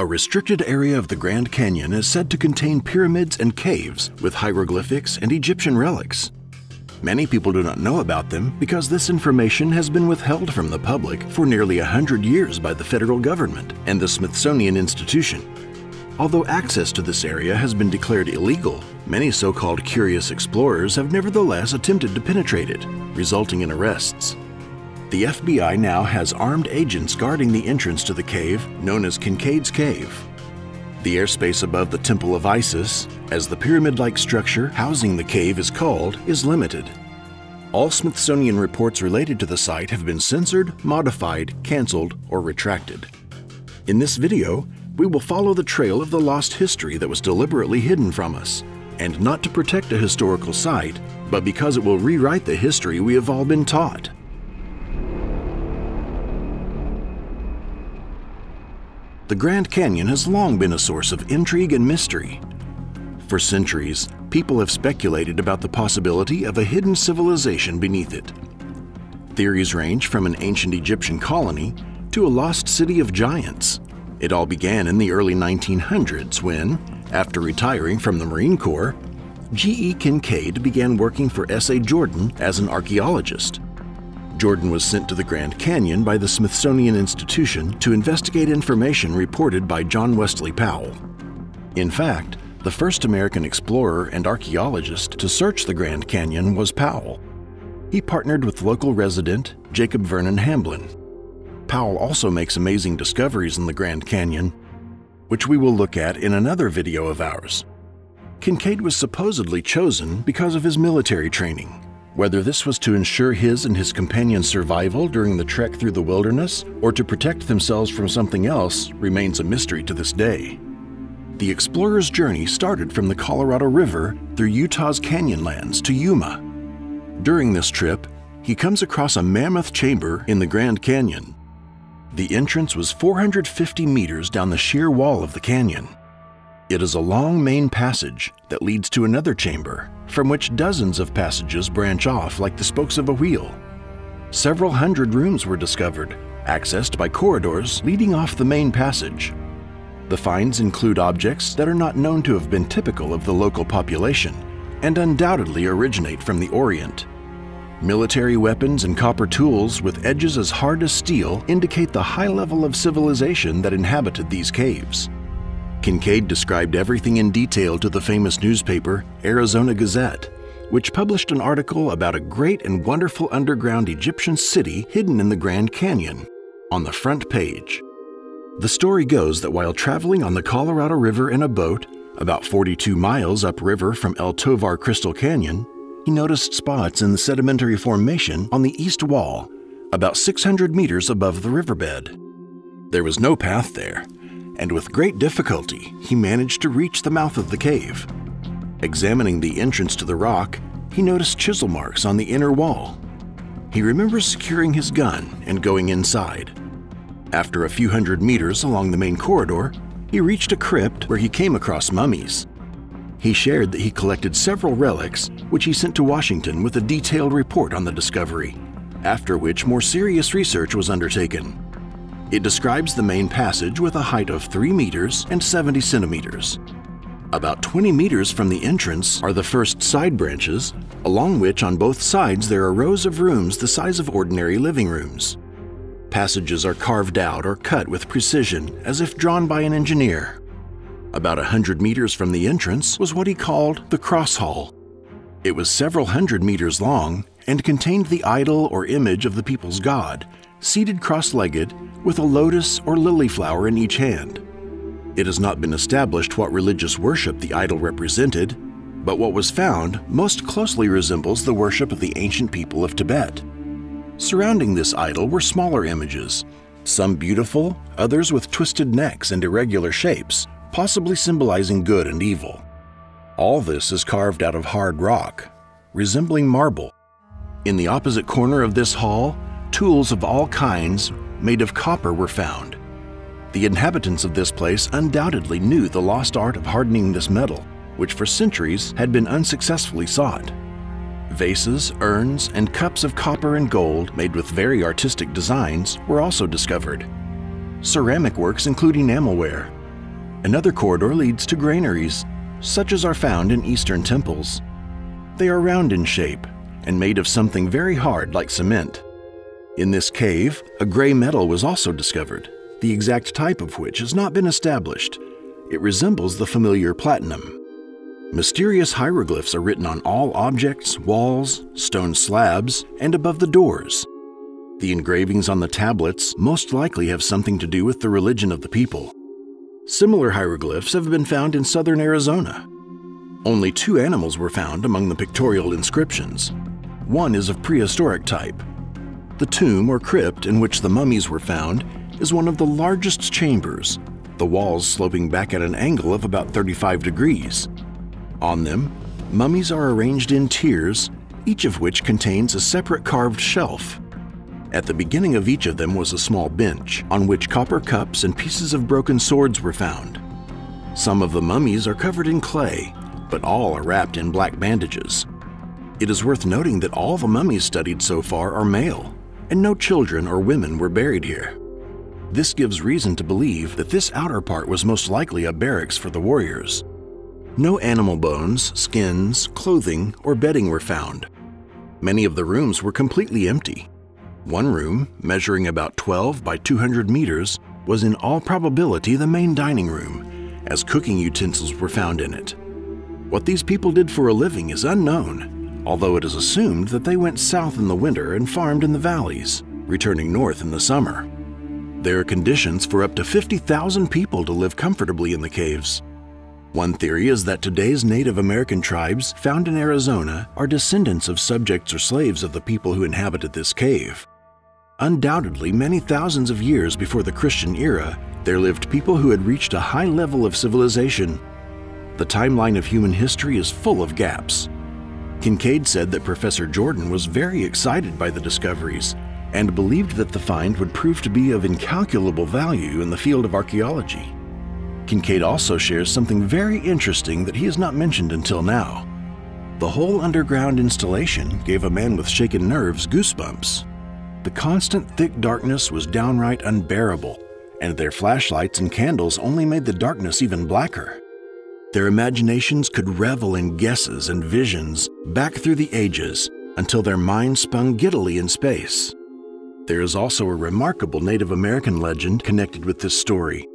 A restricted area of the Grand Canyon is said to contain pyramids and caves with hieroglyphics and Egyptian relics. Many people do not know about them because this information has been withheld from the public for nearly a hundred years by the federal government and the Smithsonian Institution. Although access to this area has been declared illegal, many so-called curious explorers have nevertheless attempted to penetrate it, resulting in arrests. The FBI now has armed agents guarding the entrance to the cave known as Kincaid's Cave. The airspace above the Temple of Isis, as the pyramid-like structure housing the cave is called, is limited. All Smithsonian reports related to the site have been censored, modified, canceled, or retracted. In this video, we will follow the trail of the lost history that was deliberately hidden from us, and not to protect a historical site, but because it will rewrite the history we have all been taught. The Grand Canyon has long been a source of intrigue and mystery. For centuries, people have speculated about the possibility of a hidden civilization beneath it. Theories range from an ancient Egyptian colony to a lost city of giants. It all began in the early 1900s when, after retiring from the Marine Corps, G.E. Kincaid began working for S.A. Jordan as an archaeologist. Jordan was sent to the Grand Canyon by the Smithsonian Institution to investigate information reported by John Wesley Powell. In fact, the first American explorer and archaeologist to search the Grand Canyon was Powell. He partnered with local resident Jacob Vernon Hamblin. Powell also makes amazing discoveries in the Grand Canyon, which we will look at in another video of ours. Kincaid was supposedly chosen because of his military training. Whether this was to ensure his and his companions' survival during the trek through the wilderness or to protect themselves from something else remains a mystery to this day. The explorer's journey started from the Colorado River through Utah's canyonlands to Yuma. During this trip, he comes across a mammoth chamber in the Grand Canyon. The entrance was 450 meters down the sheer wall of the canyon. It is a long main passage that leads to another chamber, from which dozens of passages branch off like the spokes of a wheel. Several hundred rooms were discovered, accessed by corridors leading off the main passage. The finds include objects that are not known to have been typical of the local population and undoubtedly originate from the Orient. Military weapons and copper tools with edges as hard as steel indicate the high level of civilization that inhabited these caves. Kincaid described everything in detail to the famous newspaper Arizona Gazette, which published an article about a great and wonderful underground Egyptian city hidden in the Grand Canyon on the front page. The story goes that while traveling on the Colorado River in a boat, about 42 miles upriver from El Tovar Crystal Canyon, he noticed spots in the sedimentary formation on the east wall, about 600 meters above the riverbed. There was no path there, and with great difficulty, he managed to reach the mouth of the cave. Examining the entrance to the rock, he noticed chisel marks on the inner wall. He remembers securing his gun and going inside. After a few hundred meters along the main corridor, he reached a crypt where he came across mummies. He shared that he collected several relics, which he sent to Washington with a detailed report on the discovery, after which more serious research was undertaken. It describes the main passage with a height of 3 meters and 70 centimeters. About 20 meters from the entrance are the first side branches, along which on both sides there are rows of rooms the size of ordinary living rooms. Passages are carved out or cut with precision as if drawn by an engineer. About a hundred meters from the entrance was what he called the cross hall. It was several hundred meters long and contained the idol or image of the people's god, seated cross-legged with a lotus or lily flower in each hand. It has not been established what religious worship the idol represented, but what was found most closely resembles the worship of the ancient people of Tibet. Surrounding this idol were smaller images, some beautiful, others with twisted necks and irregular shapes, possibly symbolizing good and evil. All this is carved out of hard rock, resembling marble. In the opposite corner of this hall, tools of all kinds made of copper were found. The inhabitants of this place undoubtedly knew the lost art of hardening this metal, which for centuries had been unsuccessfully sought. Vases, urns, and cups of copper and gold made with very artistic designs were also discovered. Ceramic works include enamelware, Another corridor leads to granaries, such as are found in Eastern temples. They are round in shape and made of something very hard like cement. In this cave, a gray metal was also discovered, the exact type of which has not been established. It resembles the familiar platinum. Mysterious hieroglyphs are written on all objects, walls, stone slabs, and above the doors. The engravings on the tablets most likely have something to do with the religion of the people. Similar hieroglyphs have been found in southern Arizona. Only two animals were found among the pictorial inscriptions. One is of prehistoric type. The tomb or crypt in which the mummies were found is one of the largest chambers, the walls sloping back at an angle of about 35 degrees. On them, mummies are arranged in tiers, each of which contains a separate carved shelf. At the beginning of each of them was a small bench, on which copper cups and pieces of broken swords were found. Some of the mummies are covered in clay, but all are wrapped in black bandages. It is worth noting that all the mummies studied so far are male, and no children or women were buried here. This gives reason to believe that this outer part was most likely a barracks for the warriors. No animal bones, skins, clothing, or bedding were found. Many of the rooms were completely empty, one room, measuring about 12 by 200 meters, was in all probability the main dining room, as cooking utensils were found in it. What these people did for a living is unknown, although it is assumed that they went south in the winter and farmed in the valleys, returning north in the summer. There are conditions for up to 50,000 people to live comfortably in the caves. One theory is that today's Native American tribes found in Arizona are descendants of subjects or slaves of the people who inhabited this cave. Undoubtedly, many thousands of years before the Christian era, there lived people who had reached a high level of civilization. The timeline of human history is full of gaps. Kincaid said that Professor Jordan was very excited by the discoveries and believed that the find would prove to be of incalculable value in the field of archaeology. Kincaid also shares something very interesting that he has not mentioned until now. The whole underground installation gave a man with shaken nerves goosebumps. The constant thick darkness was downright unbearable, and their flashlights and candles only made the darkness even blacker. Their imaginations could revel in guesses and visions back through the ages until their minds spun giddily in space. There is also a remarkable Native American legend connected with this story.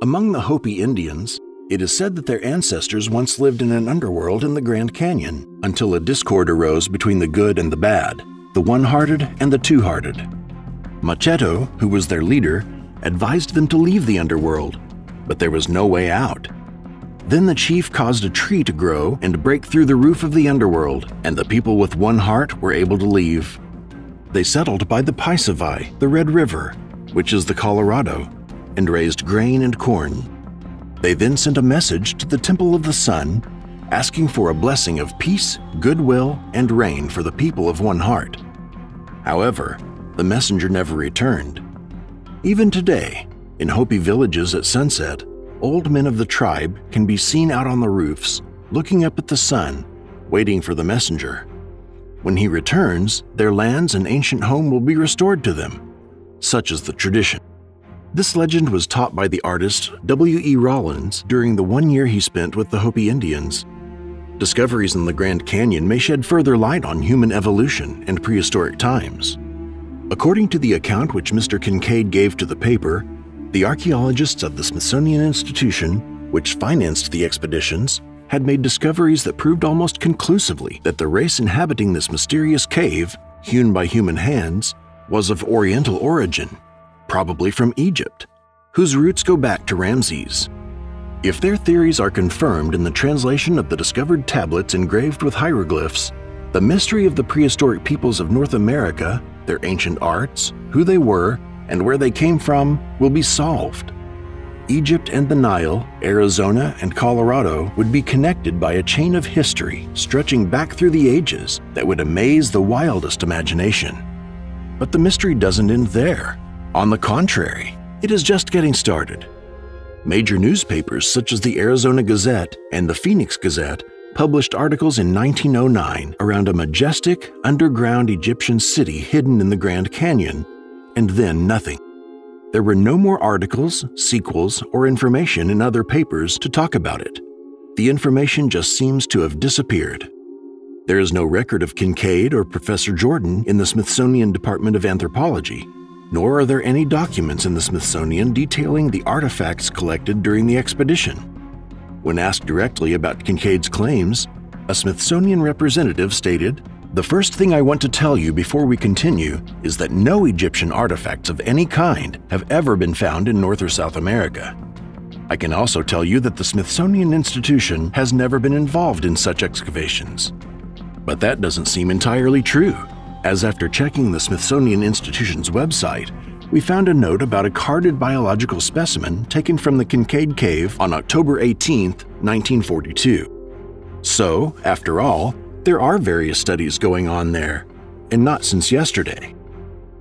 Among the Hopi Indians, it is said that their ancestors once lived in an underworld in the Grand Canyon until a discord arose between the good and the bad the one-hearted and the two-hearted. Macheto, who was their leader, advised them to leave the underworld, but there was no way out. Then the chief caused a tree to grow and break through the roof of the underworld, and the people with one heart were able to leave. They settled by the Paisavai, the Red River, which is the Colorado, and raised grain and corn. They then sent a message to the Temple of the Sun asking for a blessing of peace, goodwill, and rain for the people of one heart. However, the messenger never returned. Even today, in Hopi villages at sunset, old men of the tribe can be seen out on the roofs, looking up at the sun, waiting for the messenger. When he returns, their lands and ancient home will be restored to them. Such is the tradition. This legend was taught by the artist W. E. Rollins during the one year he spent with the Hopi Indians Discoveries in the Grand Canyon may shed further light on human evolution and prehistoric times. According to the account which Mr. Kincaid gave to the paper, the archaeologists of the Smithsonian Institution, which financed the expeditions, had made discoveries that proved almost conclusively that the race inhabiting this mysterious cave, hewn by human hands, was of Oriental origin, probably from Egypt, whose roots go back to Ramses. If their theories are confirmed in the translation of the discovered tablets engraved with hieroglyphs, the mystery of the prehistoric peoples of North America, their ancient arts, who they were, and where they came from will be solved. Egypt and the Nile, Arizona and Colorado would be connected by a chain of history stretching back through the ages that would amaze the wildest imagination. But the mystery doesn't end there. On the contrary, it is just getting started. Major newspapers such as the Arizona Gazette and the Phoenix Gazette published articles in 1909 around a majestic, underground Egyptian city hidden in the Grand Canyon, and then nothing. there were no more articles, sequels, or information in other papers to talk about it. The information just seems to have disappeared. There is no record of Kincaid or Professor Jordan in the Smithsonian Department of Anthropology, nor are there any documents in the Smithsonian detailing the artifacts collected during the expedition. When asked directly about Kincaid's claims, a Smithsonian representative stated, The first thing I want to tell you before we continue is that no Egyptian artifacts of any kind have ever been found in North or South America. I can also tell you that the Smithsonian Institution has never been involved in such excavations. But that doesn't seem entirely true as after checking the Smithsonian Institution's website, we found a note about a carded biological specimen taken from the Kincaid Cave on October 18, 1942. So, after all, there are various studies going on there, and not since yesterday.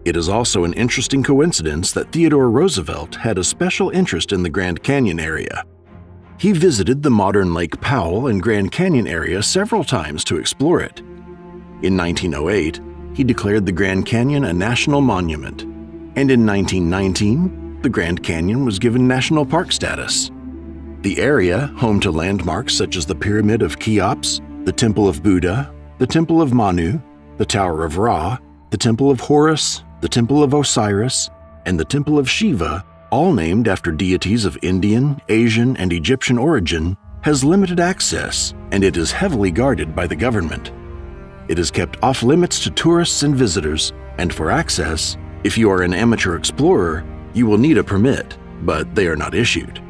It is also an interesting coincidence that Theodore Roosevelt had a special interest in the Grand Canyon area. He visited the modern Lake Powell and Grand Canyon area several times to explore it. In 1908, he declared the Grand Canyon a national monument, and in 1919, the Grand Canyon was given national park status. The area, home to landmarks such as the Pyramid of Cheops, the Temple of Buddha, the Temple of Manu, the Tower of Ra, the Temple of Horus, the Temple of Osiris, and the Temple of Shiva, all named after deities of Indian, Asian, and Egyptian origin, has limited access and it is heavily guarded by the government. It is kept off limits to tourists and visitors, and for access, if you are an amateur explorer, you will need a permit, but they are not issued.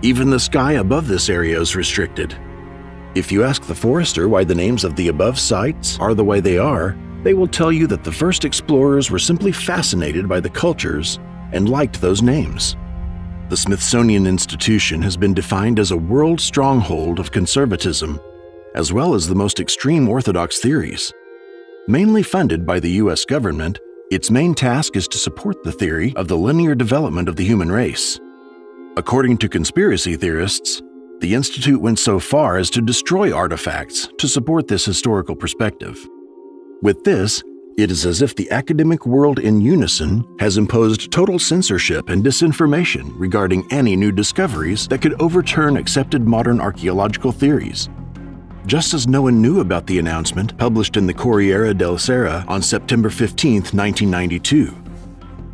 Even the sky above this area is restricted. If you ask the forester why the names of the above sites are the way they are, they will tell you that the first explorers were simply fascinated by the cultures and liked those names. The Smithsonian Institution has been defined as a world stronghold of conservatism as well as the most extreme orthodox theories. Mainly funded by the US government, its main task is to support the theory of the linear development of the human race. According to conspiracy theorists, the Institute went so far as to destroy artifacts to support this historical perspective. With this, it is as if the academic world in unison has imposed total censorship and disinformation regarding any new discoveries that could overturn accepted modern archaeological theories just as no one knew about the announcement published in the Corriere della Sera on September 15, 1992.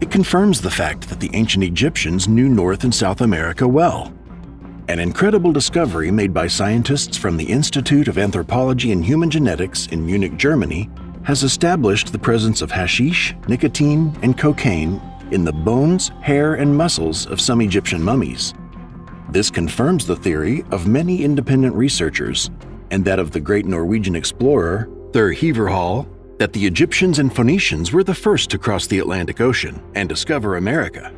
It confirms the fact that the ancient Egyptians knew North and South America well. An incredible discovery made by scientists from the Institute of Anthropology and Human Genetics in Munich, Germany, has established the presence of hashish, nicotine, and cocaine in the bones, hair, and muscles of some Egyptian mummies. This confirms the theory of many independent researchers and that of the great Norwegian explorer, Thor Heyerdahl, that the Egyptians and Phoenicians were the first to cross the Atlantic Ocean and discover America.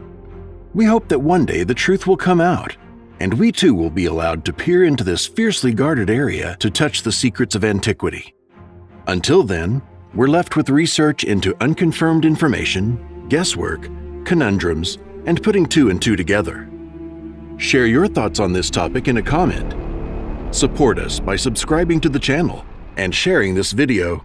We hope that one day the truth will come out, and we too will be allowed to peer into this fiercely guarded area to touch the secrets of antiquity. Until then, we're left with research into unconfirmed information, guesswork, conundrums, and putting two and two together. Share your thoughts on this topic in a comment Support us by subscribing to the channel and sharing this video